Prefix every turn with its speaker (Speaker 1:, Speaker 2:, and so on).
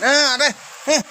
Speaker 1: 嗯对嗯